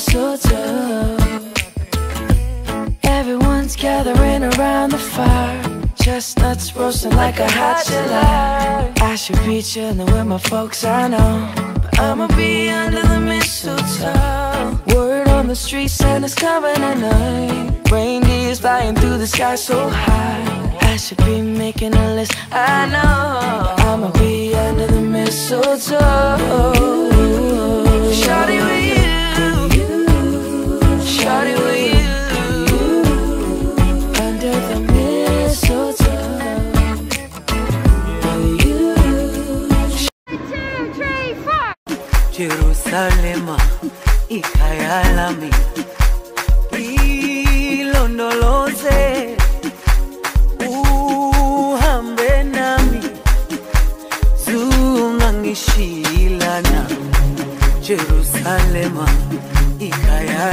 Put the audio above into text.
mistletoe. Everyone's gathering around the fire. Chestnuts roasting like a hot July. I should be chilling with my folks, I know. But I'ma be under the mistletoe. Word on the street, Santa's coming tonight. Reindeer's flying through the sky so high. I should be making a list, I know. I'ma be under the mistletoe. Jerusalema ikhaya lami ilondoloze uhambe nami zungangishilana Jerusalema ikhaya